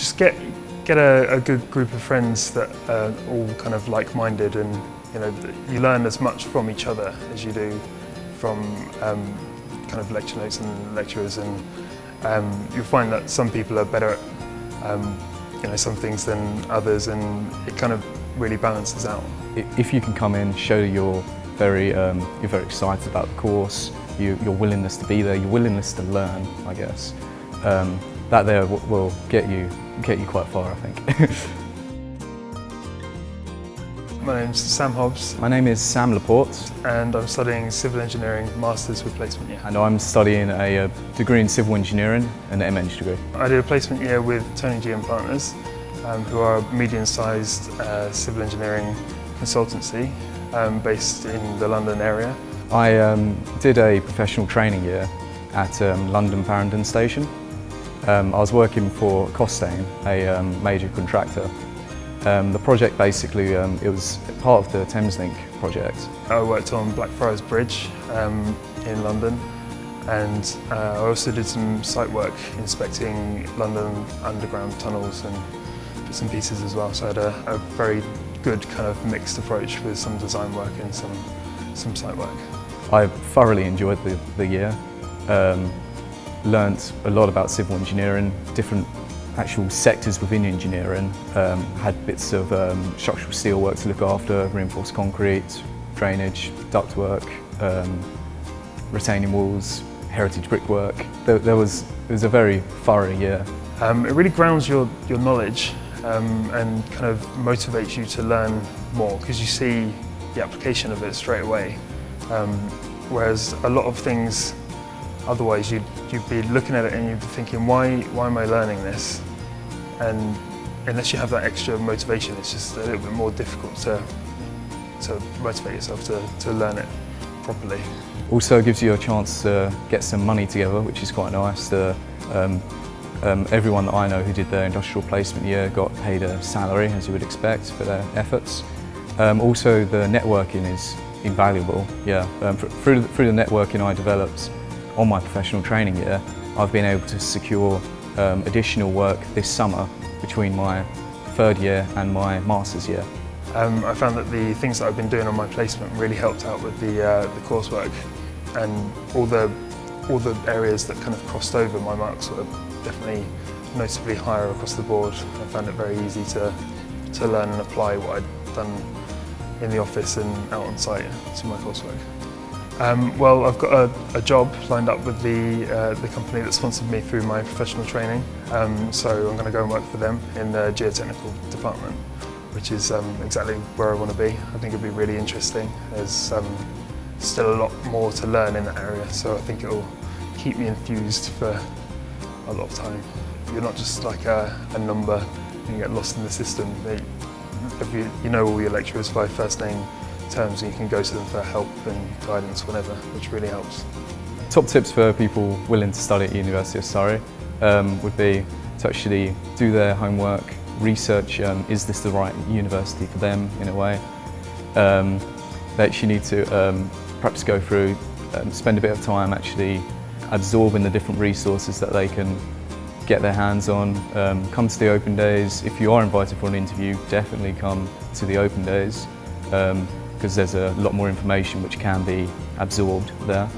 just get get a, a good group of friends that are all kind of like-minded and you know you learn as much from each other as you do from um, kind of lecture notes and lecturers and um, you'll find that some people are better at um, you know some things than others and it kind of really balances out. If you can come in, show you're very um, you're very excited about the course, you, your willingness to be there, your willingness to learn, I guess. Um, that there will get you get you quite far, I think. My name's Sam Hobbs. My name is Sam Laporte. And I'm studying Civil Engineering Masters with placement year. And I'm studying a, a degree in Civil Engineering and an MEng degree. I did a placement year with Tony Gee and Partners, um, who are a medium-sized uh, civil engineering consultancy um, based in the London area. I um, did a professional training year at um, London Farringdon Station. Um, I was working for Costain, a um, major contractor. Um, the project basically, um, it was part of the Thameslink project. I worked on Blackfriars Bridge um, in London and uh, I also did some site work inspecting London underground tunnels and bits and pieces as well. So I had a, a very good kind of mixed approach with some design work and some, some site work. I thoroughly enjoyed the, the year. Um, learnt a lot about civil engineering, different actual sectors within engineering, um, had bits of um, structural steel work to look after, reinforced concrete, drainage, ductwork, um, retaining walls, heritage brickwork. There, there, was, it was a very thorough year. Um, it really grounds your, your knowledge um, and kind of motivates you to learn more because you see the application of it straight away. Um, whereas a lot of things, otherwise you'd, you'd be looking at it and you'd be thinking, why, why am I learning this? And unless you have that extra motivation, it's just a little bit more difficult to, to motivate yourself to, to learn it properly. Also gives you a chance to get some money together, which is quite nice. Um, um, everyone that I know who did their industrial placement year got paid a salary, as you would expect, for their efforts. Um, also, the networking is invaluable. Yeah, um, through, the, through the networking I developed on my professional training year, I've been able to secure um, additional work this summer between my third year and my master's year. Um, I found that the things that I've been doing on my placement really helped out with the, uh, the coursework and all the, all the areas that kind of crossed over my marks were definitely noticeably higher across the board. I found it very easy to, to learn and apply what I'd done in the office and out on site to my coursework. Um, well, I've got a, a, job lined up with the, uh, the company that sponsored me through my professional training. Um, so I'm going to go and work for them in the geotechnical department, which is um, exactly where I want to be. I think it'll be really interesting. There's um, still a lot more to learn in that area, so I think it'll keep me enthused for a lot of time. You're not just like a, a number and you get lost in the system. They, you, you know all your lecturers by first name terms and you can go to them for help and guidance whenever, which really helps. Top tips for people willing to study at University of Surrey um, would be to actually do their homework, research um, is this the right university for them in a way. Um, they actually need to um, perhaps go through, um, spend a bit of time actually absorbing the different resources that they can get their hands on. Um, come to the open days. If you are invited for an interview, definitely come to the open days because there's a lot more information which can be absorbed there.